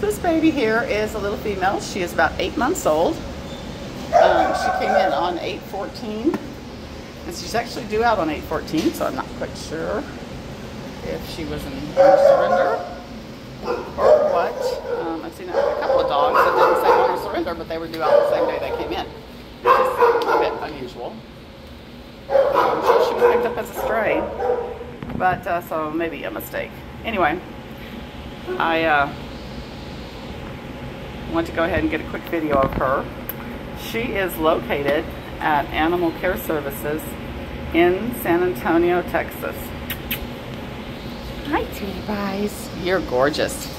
This baby here is a little female. She is about eight months old. Um, she came in on 814 and she's actually due out on 814 so I'm not quite sure if she was in surrender or what. Um, I've seen a couple of dogs that didn't say owner surrender but they were due out the same day they came in. Which is a bit unusual. Um, so she was picked up as a stray but uh, so maybe a mistake. Anyway, I uh, want to go ahead and get a quick video of her. She is located at Animal Care Services in San Antonio, Texas. Hi, Tweety Pies. You're gorgeous.